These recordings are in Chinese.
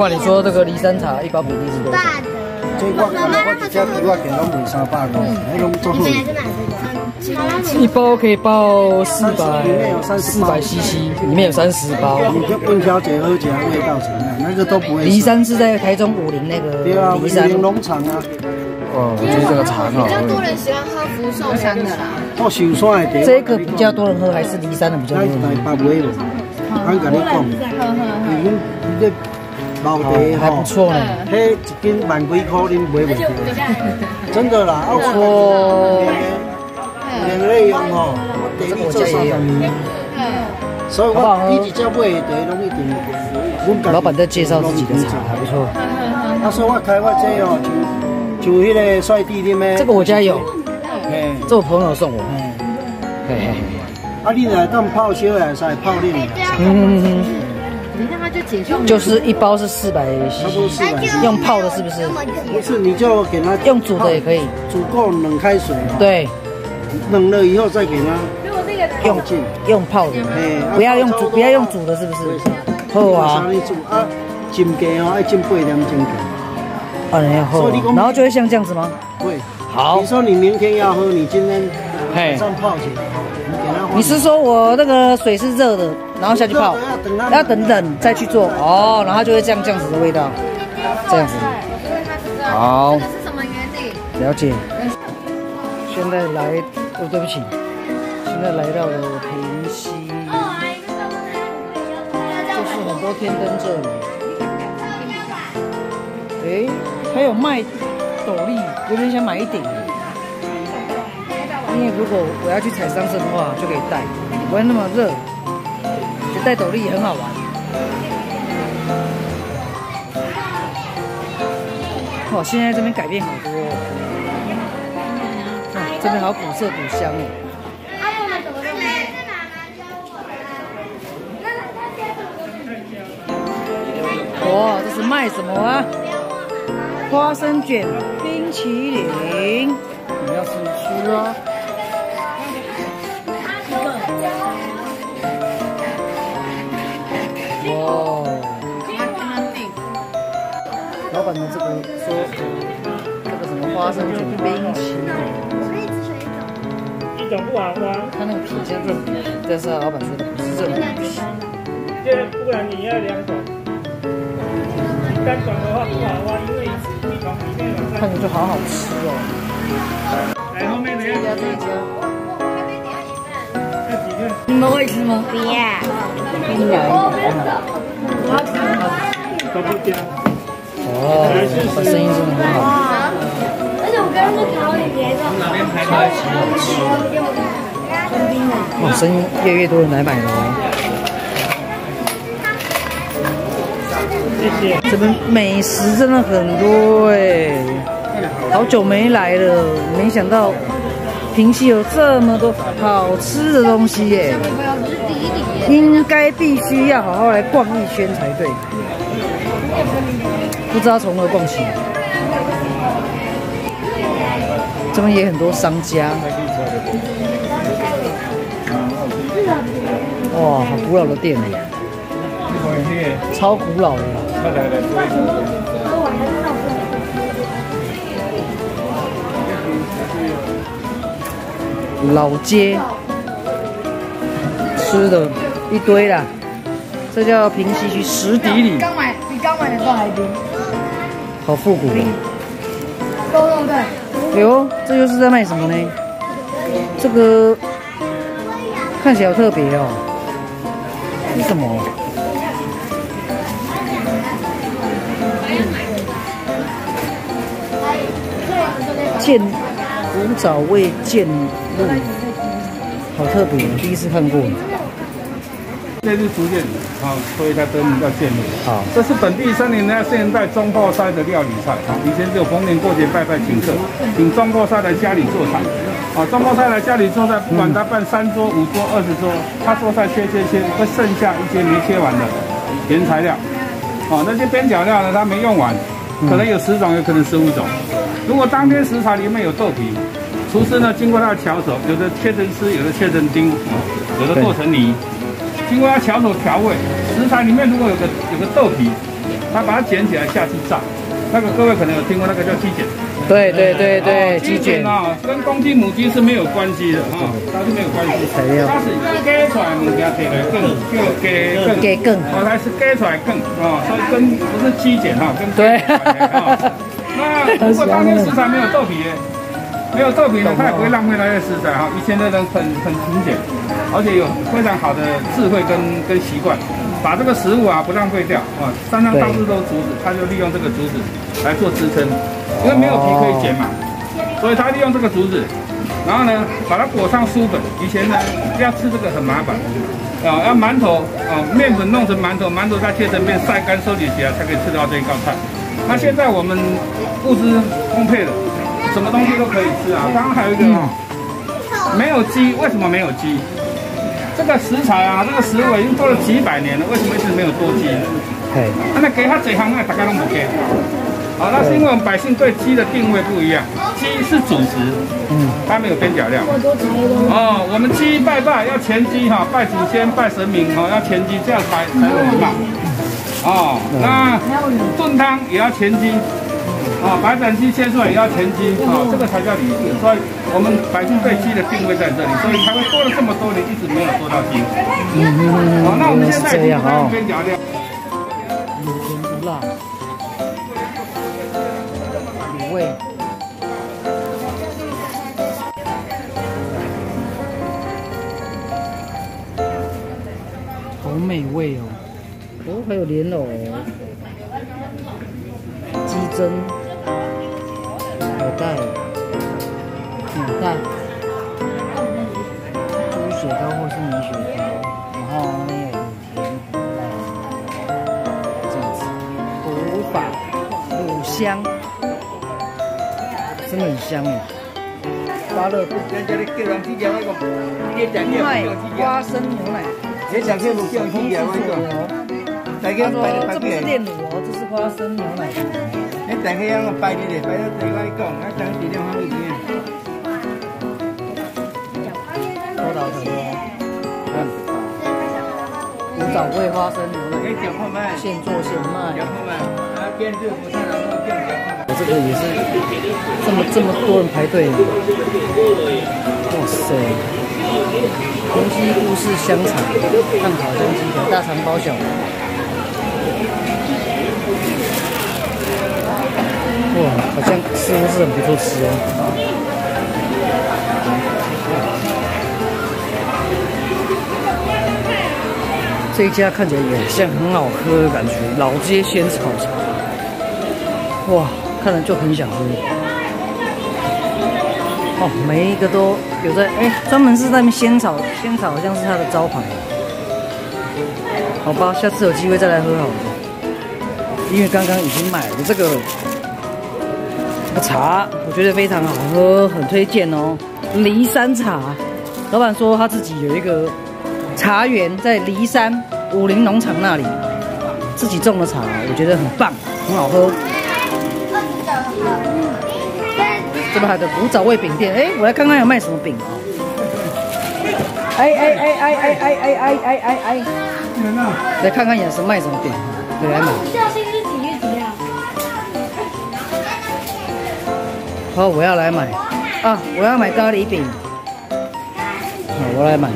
不然你说这个梨山茶一包比例是多少？大的。这我我我只比我给拢卖三百五，那种做好。一包可以包四百四百 CC，里面有三十包。你就问小姐喝起来味道怎么样？那个都不会。梨山是在台中武林那个对啊，梨山农场啊。哦，我觉得这个茶很好喝。比较多人喜欢喝福寿山的啦。哦，寿山的。这个比较多人喝，还是梨山的比较多人喝？跟你讲，已经这。毛地还不错呢，嘿，一斤万几块，恁买袂着，真的啦，哦，免费用哦，我地里做三十年，所以我第一只买的拢一定。老板在介绍自己的茶，还不错。他说我开发这哦，就就迄个帅弟弟咩？这个我家有，哎，这我朋友送我。嘿嘿嘿。啊，你来当泡烧也是泡恁的。嗯嗯嗯。就是一包是四百，用泡的是不是？不是，你就给它用煮的也可以，煮够冷开水。对，冷了以后再给它用进，用泡的，不要用煮，不要用煮的，是不是？好啊。啊，浸鸡哦，爱浸八点钟鸡。啊，然后，然后就会像这样子吗？会。好。你说你明天要喝，你今天晚上泡起来，你是说我那个水是热的？然后下去泡，要等等再去做哦，然后就会这样这样子的味道，这样子。好。这是什么原理？了解。现在来，哦，对不起，现在来到了平溪，就是很多天灯这里。哎，还有卖斗笠，有点想买一顶。因为如果我要去采桑葚的话，就可以带，不会那么热。戴斗笠也很好玩。哦，现在这边改变好多。哦，这边好古色古香哦。哇，这是卖什么啊？花生卷、冰淇淋，你要试吃啊？老板的这个说，这个什么花生卷冰淇淋，一种。不玩花，他那个皮先热，但是老板说的不是这种。皮。现在不管你要两种，单种。的话不玩花，因为一种。里面有。看着就好好吃哦。来后面的这家这家。你们会吃吗？不要。冰凉我要吃。都不加。哦，这声音真的很好。而且我刚刚说调理别的。哇，声音越越多人来买了哦。谢谢。这边美食真的很多哎，好久没来了，没想到平溪有这么多好吃的东西耶。应该必须要好好来逛一圈才对。不知道从何逛起，这边也很多商家。哇，好古老的店哎，超古老的。老街，吃的一堆啦，这叫平西区石底里。刚买，比刚买的时候还低。好复古，对对对。哟，这又是在卖什么呢？这个看起来好特别哦。是什么？见古早味见鹿，好特别，第一次看过。这是逐渐啊，所以它得名叫建路。好，这是本地三年来现代中破山的料理菜啊。以前只有逢年过节拜拜请客，请中破山来家里做菜。啊，中破山来家里做菜，不管他办三桌、五桌、二十桌，他做菜切切切，会剩下一些没切完的原材料。啊，那些边角料呢，他没用完，可能有十种，有可能十五种。如果当天食材里面有豆皮，厨师呢经过他的巧手，有的切成丝，有的切成丁，有的剁成泥。经过他巧手调味，食材里面如果有个有个豆皮，他把它捡起来下去炸。那个各位可能有听过那个叫鸡卷。对对对对，鸡卷啊，跟公鸡母鸡是没有关系的啊，它是没有关系。材料。它是鸡出来物件摕来更，叫鸡更。鸡更。哦，它是鸡出来更啊，所以跟不是鸡卷哈，跟对。那如果当天食材没有豆皮，没有豆皮的，他也不会浪费那些食材哈。以前的人很很勤俭，而且有非常好的智慧跟跟习惯。把这个食物啊不浪费掉啊，山上到处都是竹子，他就利用这个竹子来做支撑，因为没有皮可以剪嘛，所以他利用这个竹子，然后呢把它裹上书本。以前呢要吃这个很麻烦啊，要馒头啊面粉弄成馒头，馒头再切成片晒干收集起来才可以吃到这一道菜。那现在我们物资丰沛了，什么东西都可以吃啊。刚刚还有一个哦，没有鸡，为什么没有鸡？这个食材啊，这个食物已经做了几百年了，为什么一直没有多鸡？嘿，那给他这行，那大家都不给。好，那是因为我们百姓对鸡的定位不一样，鸡是主食，嗯，它没有边角料。哦，我们鸡拜拜要前鸡哈，拜祖先拜神明哈，要前鸡，这样才才有礼貌。哦，那炖汤也要前鸡。啊，白斩鸡切出来也要全鸡，啊，这个才叫理性。所以，我们百姓对鸡的定位在这里，所以才会做了这么多年，一直没有做到鸡。好，那我们现在已经开边角料，有甜不辣，卤味，好美味哦！哦，还有莲藕，鸡胗。蛋、米蛋、猪血糕或是米血糕，然后那边有这样子，卤法、卤香，真的很香哎。芭乐，卖花生牛奶，这是做的他说这不是炼乳哦，这是花生牛奶。你等下样摆你哋，摆到对我讲，我等质量好一点。多少钱？嗯，古早味花生牛奶，现做现卖。这个也是这么这么多人排队。哇塞！红西故事香肠，汉烤香鸡条，大肠包小。哇，好像似乎是很不错吃哦。这一家看起来也像很好喝的感觉，老街仙草茶。哇，看了就很想喝。哦，每一个都有在哎，专门是那边仙草，仙草好像是它的招牌。好吧，下次有机会再来喝好了。因为刚刚已经买了这个。茶我觉得非常好喝，很推荐哦。骊山茶，老板说他自己有一个茶园在骊山武林农场那里，自己种的茶，我觉得很棒，很好喝。这么好的古早味饼店，哎，我来看看有卖什么饼哦。哎哎哎哎哎哎哎哎哎哎，来看看也是卖什么饼，来买。好，我要来买啊！我要买咖喱饼。好，我来买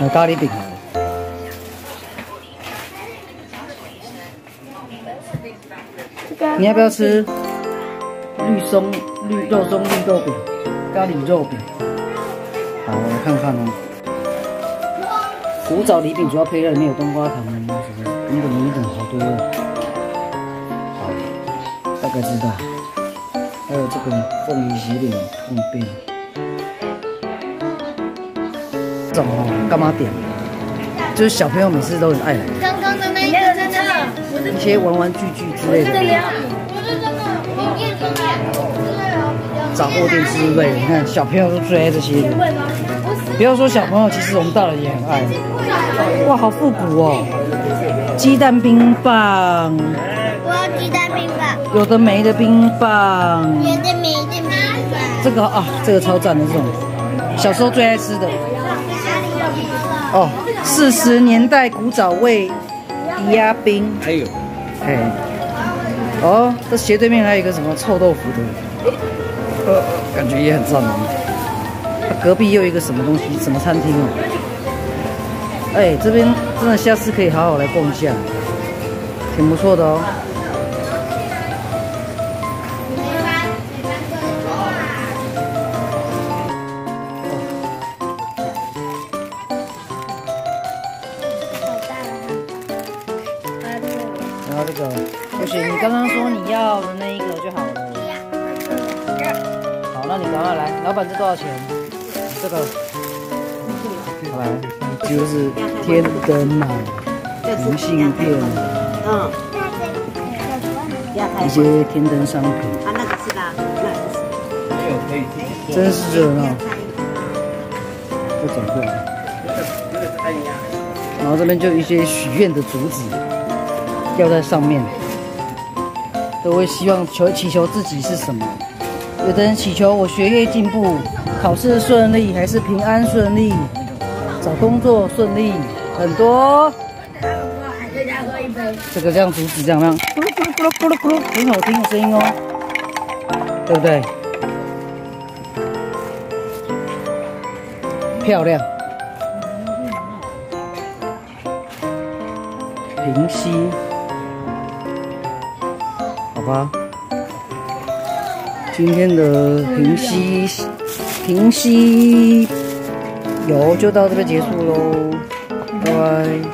买咖喱饼。你要不要吃绿松绿肉松绿豆饼？咖喱肉饼。好，我来看看哦。古早礼饼主要配料里面有冬瓜糖、什么等等等等，好多。好，大概知道。还有这个凤梨喜饼、凤饼，这种哦，干嘛点？就是小朋友每次都很爱来。刚刚的那个真的，一些玩玩具具之类的。不是真的，杂货店之类的，你看小朋友都最爱这些。不要说小朋友，其实我们大人也很爱。哇，好复古哦！鸡蛋冰棒。有的没的冰棒，有的没的冰棒。这个啊，这个超赞的这种，小时候最爱吃的。哦，四十年代古早味鸭冰。还有。嘿，哦，这斜对面还有一个什么臭豆腐的，呃，感觉也很赞哦。隔壁又一个什么东西，什么餐厅哦？哎，这边真的下次可以好好来逛一下，挺不错的哦。老板这多少钱？这个，好来，就是天灯嘛，明信片，嗯，一些天灯商品。啊，那个是吧？那个是。没有可以真是热闹。再转过来。然后这边就一些许愿的竹子。吊在上面，都会希望求祈求自己是什么？有的人祈求我学业进步，考试顺利，还是平安顺利，找工作顺利，很多。这个这样子这样样，咕噜咕噜咕噜咕噜咕噜，很好听的声音哦，对不对？漂亮。平息。好吧，今天的平息平息游就到这边结束喽，拜拜。